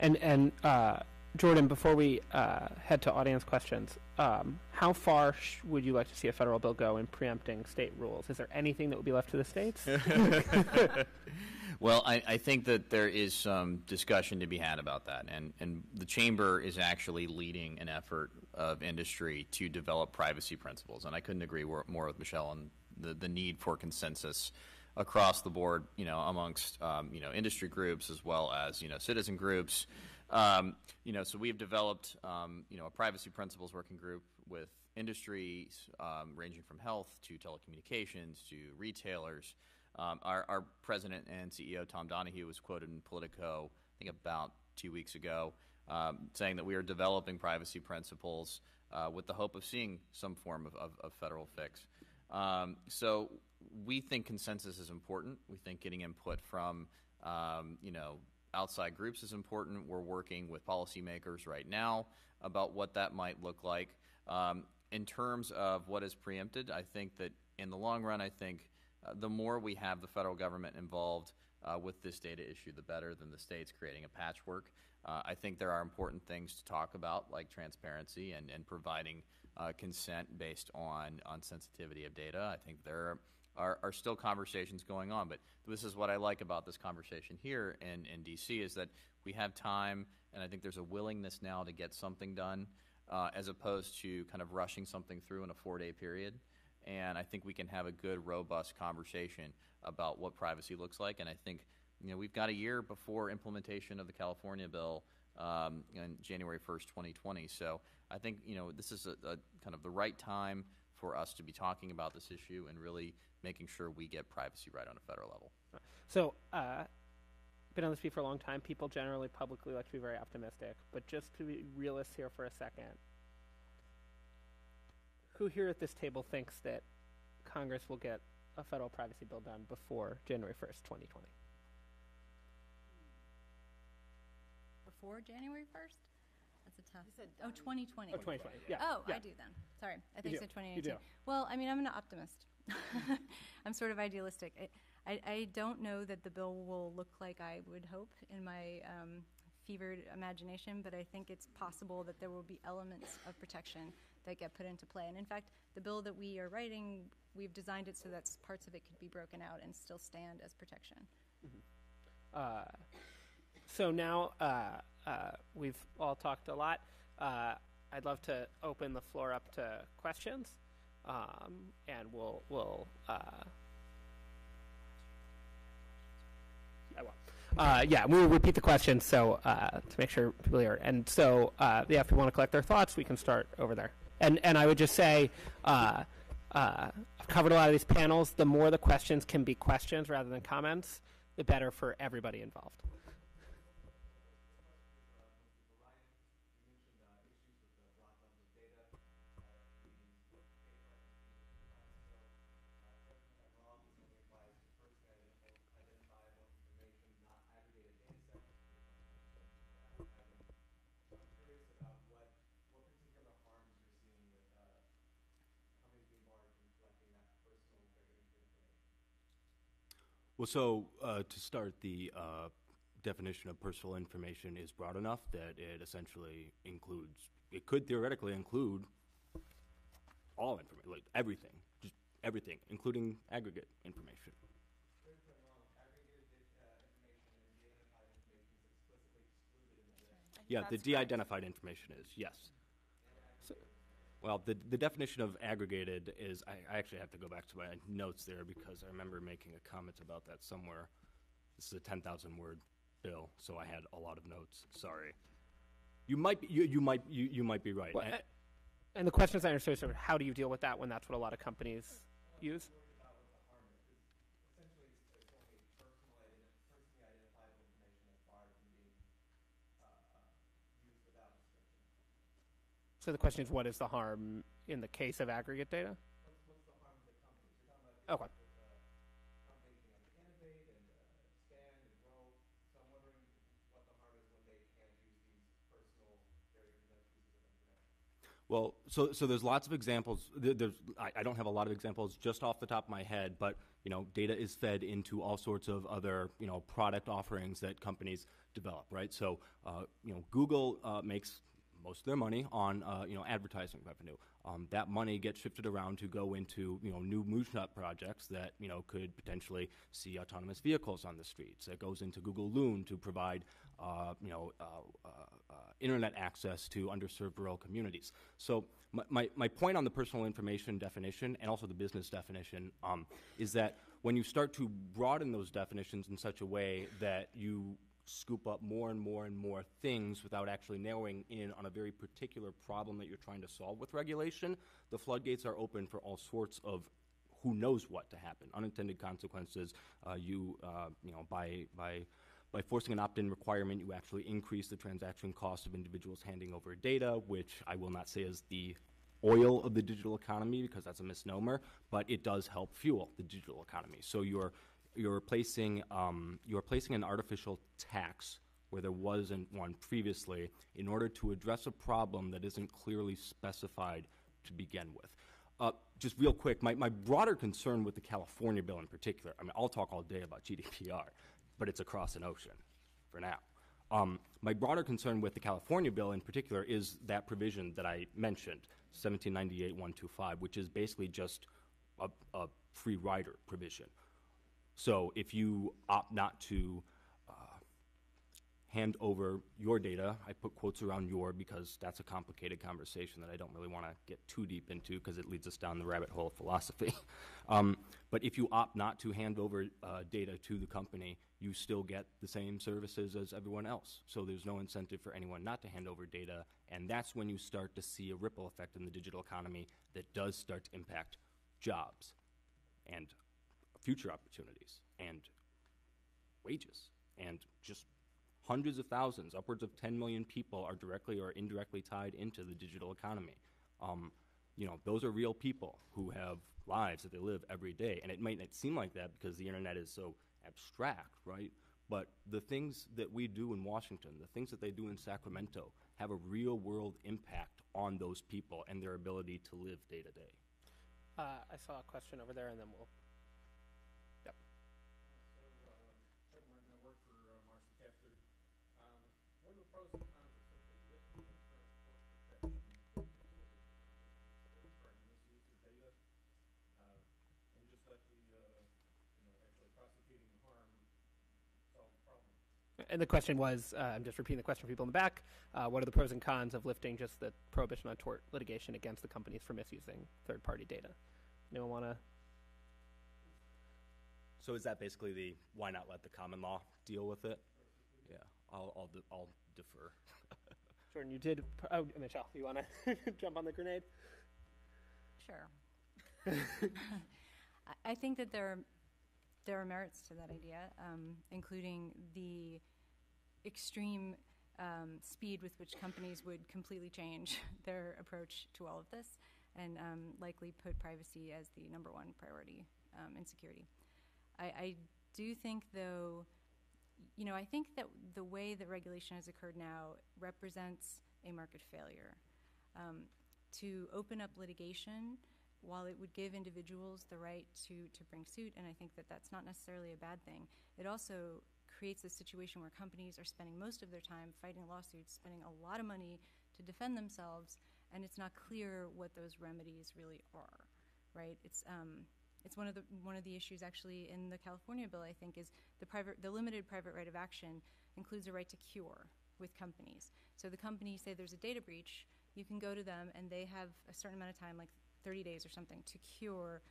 And and uh, Jordan, before we uh, head to audience questions, um, how far sh- would you like to see a federal bill go in preempting state rules? Is there anything that would be left to the states? well, I, I, think that there is some discussion to be had about that, and, and the chamber is actually leading an effort of industry to develop privacy principles, and I couldn't agree more with Michelle on the, the need for consensus across the board, you know, amongst um, you know industry groups as well as you know citizen groups. Um, you know, so we've developed, um, you know, a privacy principles working group with industries um, ranging from health to telecommunications to retailers. Um, our, our, president and CEO Tom Donohue, was quoted in Politico, I think about two weeks ago, um, saying that we are developing privacy principles uh, with the hope of seeing some form of, of, of federal fix. Um, so we think consensus is important. We think getting input from you know outside groups is important. We're working with policymakers right now about what that might look like. Um, in terms of what is preempted, I think that in the long run, I think uh, the more we have the federal government involved uh, with this data issue, the better than the states creating a patchwork. Uh, I think there are important things to talk about, like transparency and, and providing uh, consent based on, on sensitivity of data. I think there are are, still conversations going on. But this is what I like about this conversation here in, in D.C. is that we have time, and I think there's a willingness now to get something done uh, as opposed to kind of rushing something through in a four-day period. And I think we can have a good, robust conversation about what privacy looks like. And I think you know we've got a year before implementation of the California bill um, in January 1st, 2020. So I think you know this is a, a kind of the right time for us to be talking about this issue and really making sure we get privacy right on a federal level. So, uh, been on this beat for a long time. People generally publicly like to be very optimistic, but just to be realists here for a second, who here at this table thinks that Congress will get a federal privacy bill done before January 1st, 2020? Before January 1st? That's a tough. You said oh, 2020. Oh, 2020. Yeah. Oh, yeah. I do then. Sorry. I think You you do. You 2019. do. Well, I mean, I'm an optimist. I'm sort of idealistic. I, I, I don't know that the bill will look like I would hope in my um, fevered imagination, but I think it's possible that there will be elements of protection that get put into play. And in fact, the bill that we are writing, we've designed it so that parts of it could be broken out and still stand as protection. Uh, so now uh, uh, we've all talked a lot. Uh, I'd love to open the floor up to questions, um, and we'll we'll. Uh, I will. Uh, yeah, we'll repeat the questions so uh, to make sure people hear. And so, uh, yeah, if you want to collect their thoughts, we can start over there. And and I would just say, uh, uh, I've covered a lot of these panels. The more the questions can be questions rather than comments, the better for everybody involved. Well, so uh, to start, the uh, definition of personal information is broad enough that it essentially includes, it could theoretically include all information, like everything, just everything, including aggregate information. Yeah, the that's correct. de-identified information is, yes. Well, the, the definition of aggregated is, I, I actually have to go back to my notes there because I remember making a comment about that somewhere. This is a ten thousand word bill, so I had a lot of notes, sorry. You might, be- you, you might, you, you might be right. Well, And- and the questions I understood of how do you deal with that when that's what a lot of companies use? So the question is, what is the harm in the case of aggregate data? Okay. Well, so so there's lots of examples. There's I, I don't have a lot of examples just off the top of my head, but you know, data is fed into all sorts of other you know product offerings that companies develop, right? So uh, you know, Google uh, makes most of their money on uh, you know advertising revenue. Um, that money gets shifted around to go into you know new moonshot projects that you know could potentially see autonomous vehicles on the streets. That goes into Google Loon to provide uh, you know uh, uh, uh, internet access to underserved rural communities. So my, my, my point on the personal information definition and also the business definition um, is that when you start to broaden those definitions in such a way that you scoop up more and more and more things without actually narrowing in on a very particular problem that you're trying to solve with regulation, the floodgates are open for all sorts of who knows what to happen, unintended consequences. Uh, you, uh, you know, by by by forcing an opt-in requirement, you actually increase the transaction cost of individuals handing over data, which I will not say is the oil of the digital economy because that's a misnomer, but it does help fuel the digital economy. So you're you're placing um, you're placing an artificial tax where there wasn't one previously in order to address a problem that isn't clearly specified to begin with. Uh, just real quick, my, my broader concern with the California bill in particular, I mean, I'll talk all day about GDPR, but it's across an ocean for now. Um, my broader concern with the California bill in particular is that provision that I mentioned, 1798-125, which is basically just a, a free rider provision. So if you opt not to uh, hand over your data, I put quotes around your because that's a complicated conversation that I don't really want to get too deep into because it leads us down the rabbit hole of philosophy. um, but if you opt not to hand over uh, data to the company, you still get the same services as everyone else. So there's no incentive for anyone not to hand over data, and that's when you start to see a ripple effect in the digital economy that does start to impact jobs and future opportunities and wages and just hundreds of thousands, upwards of 10 million people are directly or indirectly tied into the digital economy. Um, you know, those are real people who have lives that they live every day. And it might not seem like that because the internet is so abstract, right? But the things that we do in Washington, the things that they do in Sacramento, have a real world impact on those people and their ability to live day to day. Uh, I saw a question over there, and then we'll. And the question was, uh, I'm just repeating the question for people in the back. Uh, what are the pros and cons of lifting just the prohibition on tort litigation against the companies for misusing third-party data? Anyone want to? So is that basically the why not let the common law deal with it? Yeah, I'll, I'll, de- I'll defer. Jordan, you did. Oh, Michelle, you want to jump on the grenade? Sure. I- I think that there are, there are merits to that idea, um, including the extreme um, speed with which companies would completely change their approach to all of this and um, likely put privacy as the number one priority um, in security. I, I do think, though, you know, I think that the way that regulation has occurred now represents a market failure. Um, to open up litigation, while it would give individuals the right to, to bring suit, and I think that that's not necessarily a bad thing, it also creates a situation where companies are spending most of their time fighting lawsuits, spending a lot of money to defend themselves, and it's not clear what those remedies really are, right? It's um, it's one of the one of the issues actually in the California bill. I think is the private the limited private right of action includes a right to cure with companies. So the companies say there's a data breach, you can go to them and they have a certain amount of time, like 30 days or something, to cure.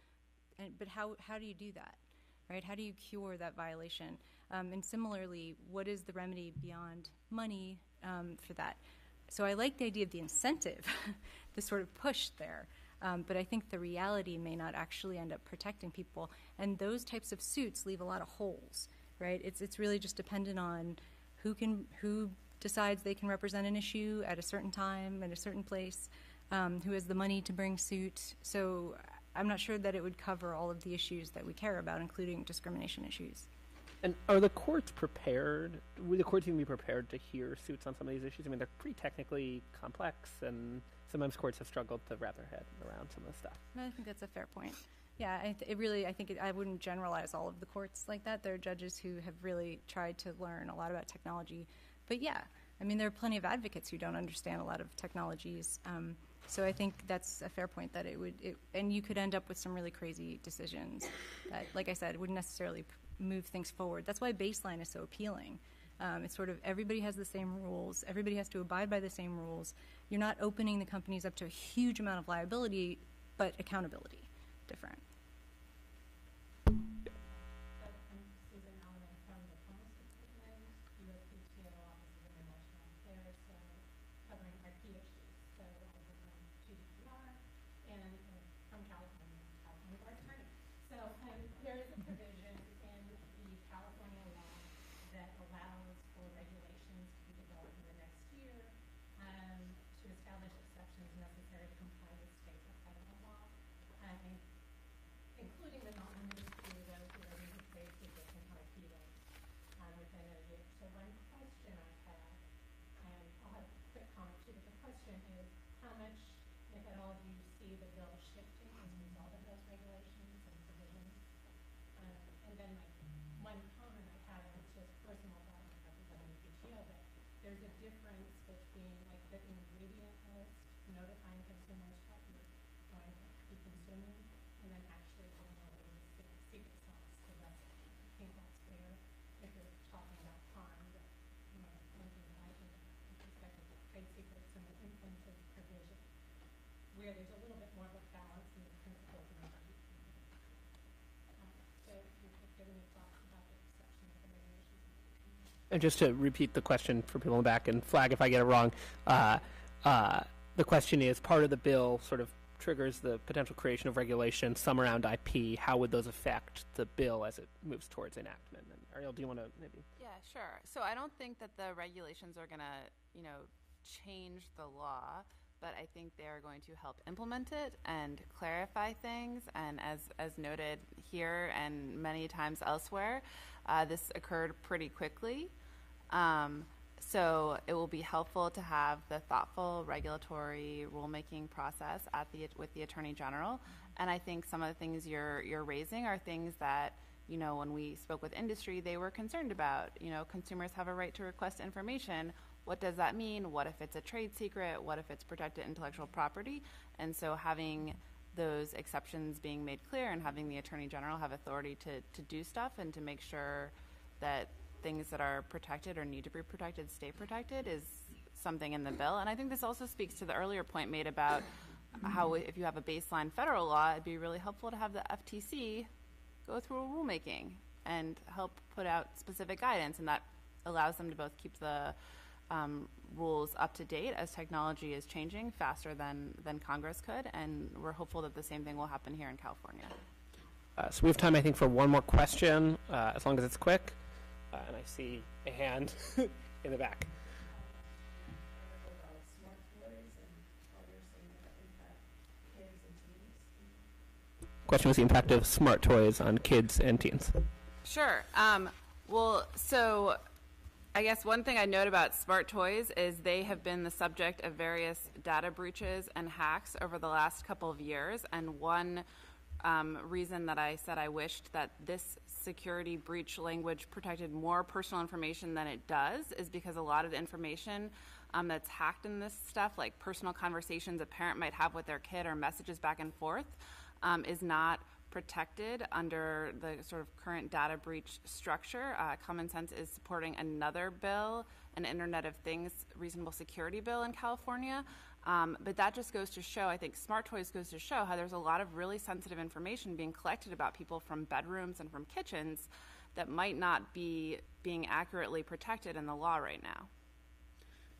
And, but how how do you do that? Right? How do you cure that violation? Um, and similarly, what is the remedy beyond money um, for that? So I like the idea of the incentive, the sort of push there. Um, but I think the reality may not actually end up protecting people. And those types of suits leave a lot of holes, right? It's, it's really just dependent on who, can, who decides they can represent an issue at a certain time, at a certain place, um, who has the money to bring suit. So I'm not sure that it would cover all of the issues that we care about, including discrimination issues. And are the courts prepared? Would the courts even be prepared to hear suits on some of these issues? I mean, they're pretty technically complex, and sometimes courts have struggled to wrap their head around some of the stuff. I think that's a fair point. Yeah, I th- it really, I think it, I wouldn't generalize all of the courts like that. There are judges who have really tried to learn a lot about technology. But yeah, I mean, there are plenty of advocates who don't understand a lot of technologies. Um, so I think that's a fair point that it would, it, and you could end up with some really crazy decisions that, like I said, wouldn't necessarily move things forward. That's why baseline is so appealing. Um, it's sort of everybody has the same rules, everybody has to abide by the same rules. You're not opening the companies up to a huge amount of liability, but accountability different. Susan Allen from the Commerce Department, USPTO Office of International Affairs, so covering IP issues. So I work on GDPR and uh, from California, California Bar Attorney. So um, there is a provision in the California law that allows for regulations to be developed in the next year um, to establish necessary to comply with state or federal law. Um, including the non-limited to those who are being faced with different IP um, within a year. So one question I have, and I'll have a quick comment too, but the question is, how much, if at all, do you see the bill shifting as a result of those regulations and provisions? Um, and then my one comment I have, and it's just personal, I don't represent any PTO, but there's a difference between like the ingredient list, notifying consumers going and then actually downloading the secret sauce. I think that's if you're talking about but, you that with respect to trade secrets and the provision, where there's a little bit more of a balance in the principles and the um, So if you could give any thoughts about the of the. And just to repeat the question for people in the back and flag if I get it wrong, uh, uh, the question is part of the bill sort of triggers the potential creation of regulations, some around IP. How would those affect the bill as it moves towards enactment? And Ariel, do you want to maybe? Yeah, sure. So I don't think that the regulations are going to, you know, change the law, but I think they are going to help implement it and clarify things. And as as noted here and many times elsewhere, uh, this occurred pretty quickly. Um, so it will be helpful to have the thoughtful regulatory rulemaking process at the with the attorney general. And I think some of the things you're you're raising are things that you know when we spoke with industry, they were concerned about. You know, consumers have a right to request information. What does that mean? What if it's a trade secret? What if it's protected intellectual property? And so having those exceptions being made clear and having the attorney general have authority to, to do stuff and to make sure that things that are protected or need to be protected stay protected is something in the bill. And I think this also speaks to the earlier point made about how if you have a baseline federal law, it'd be really helpful to have the FTC go through a rulemaking and help put out specific guidance, and that allows them to both keep the um, rules up to date as technology is changing faster than, than Congress could, and we're hopeful that the same thing will happen here in California. Uh, so we have time, I think, for one more question, uh, as long as it's quick. Uh, and I see a hand in the back. Question was the impact of smart toys on kids and teens. Sure. Um, well, so I guess one thing I note about smart toys is they have been the subject of various data breaches and hacks over the last couple of years. And one um, reason that I said I wished that this security breach language protected more personal information than it does is because a lot of the information um, that's hacked in this stuff, like personal conversations a parent might have with their kid or messages back and forth, um, is not protected under the sort of current data breach structure. Uh, Common Sense is supporting another bill, an Internet of Things reasonable security bill in California. Um, but that just goes to show, I think Smart Toys goes to show how there's a lot of really sensitive information being collected about people from bedrooms and from kitchens that might not be being accurately protected in the law right now.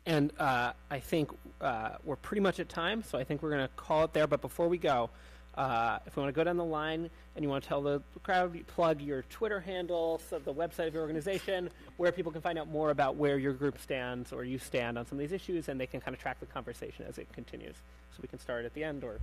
And uh, I think uh, we're pretty much at time, so I think we're going to call it there. But before we go, uh, if you want to go down the line and you want to tell the crowd, plug your Twitter handle, so the website of your organization, where people can find out more about where your group stands or you stand on some of these issues, and they can kind of track the conversation as it continues. So we can start at the end or.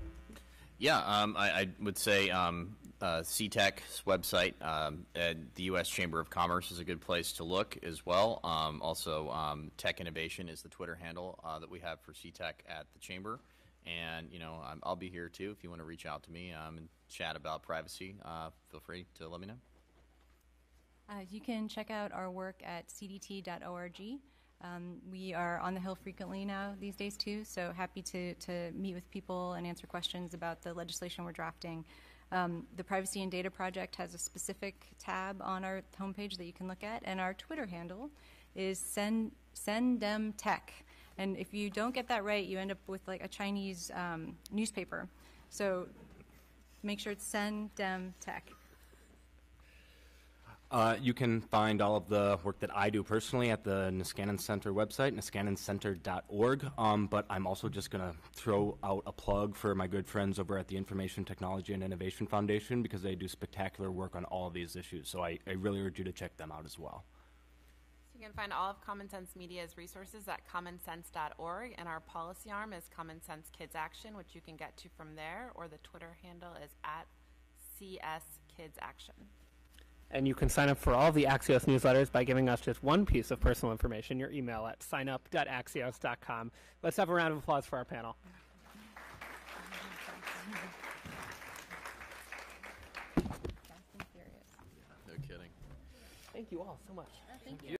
Yeah, um, I, I would say um, uh, CTEC's website, um, at the U.S. Chamber of Commerce is a good place to look as well. Um, also, um, Tech Innovation is the Twitter handle uh, that we have for CTEC at the Chamber. And, you know, I'm, I'll be here too if you want to reach out to me um, and chat about privacy. Uh, feel free to let me know. Uh, you can check out our work at cdt.org. Um, we are on the Hill frequently now these days too, so happy to, to meet with people and answer questions about the legislation we're drafting. Um, the Privacy and Data Project has a specific tab on our homepage that you can look at, and our Twitter handle is send CenDemTech. And if you don't get that right, you end up with like a Chinese um, newspaper. So make sure it's CenDemTech. Uh, you can find all of the work that I do personally at the Niskanen Center website, niskanencenter.org. Um, but I'm also just going to throw out a plug for my good friends over at the Information Technology and Innovation Foundation because they do spectacular work on all of these issues. So I, I really urge you to check them out as well. You can find all of Common Sense Media's resources at commonsense.org, and our policy arm is Common Sense Kids Action, which you can get to from there, or the Twitter handle is at CS Kids Action. And you can sign up for all the Axios newsletters by giving us just one piece of personal information, your email at signup.axios.com. Let's have a round of applause for our panel. No kidding. Thank you all so much. Thank you.